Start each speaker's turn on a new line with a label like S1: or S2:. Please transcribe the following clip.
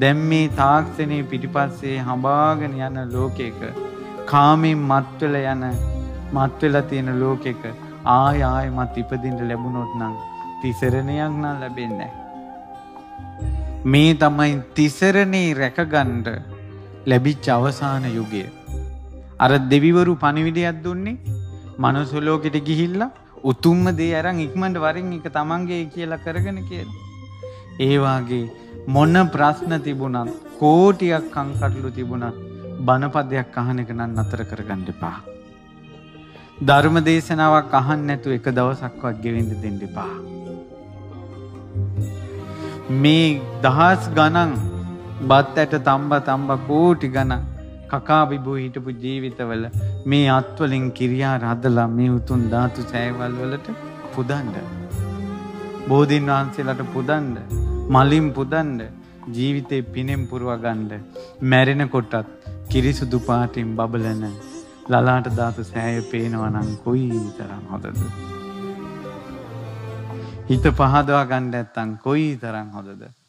S1: දැන් මේ තාක්ෂණයේ පිටිපස්සේ හඹාගෙන යන ලෝකයක කාමෙන් මත්වෙල යන මත්වෙලා තියෙන ලෝකෙක ආය ආයමත් ඉපදින්ට ලැබුණොත් නම් තිසරණයක් නම් ලැබෙන්නේ මේ තමයි තිසරණේ රැකගන්න ලැබිච්ච අවසාන යුගය. අර දෙවිවරු පණිවිඩයක් දුන්නේ මනුස්ස ලෝකෙට ගිහිල්ලා උතුම්ම දේ අරන් ඉක්මනට වරින් එක තමන්ගේ කියලා කරගෙන කියලා. ඒ වාගේ මොන ප්‍රශ්න තිබුණත් කෝටියක් කංකටලු තිබුණත් බණපදයක් අහන එක නම් නතර කරගන්න එපා. ධර්ම දේශනාවක් අහන්න නැතුව එක දවසක්වත් ගෙවෙන්න දෙන්න එපා. මේ දහස් ගණන් බත් ඇට තම්බ තම්බ කෝටි ගණන් කකා බිබූ හිටපු ජීවිතවල මේ අත්වලින් කිරියා රදලා මේ උතුම් ධාතු සෑවල් වලට පුදන්න. බෝධීන් වහන්සේලාට පුදන්න, මලින් පුදන්න, ජීවිතේ පිනෙන් පුරව ගන්න. මැරෙන කොටත් කිරිසුදු පාටින් බබලන ලලාට ධාතු සෑය පේනවා නම් කොයි තරම් හොඳද? හිත පහදවා ගන්න නැත්තම් කොයි තරම් හොඳද?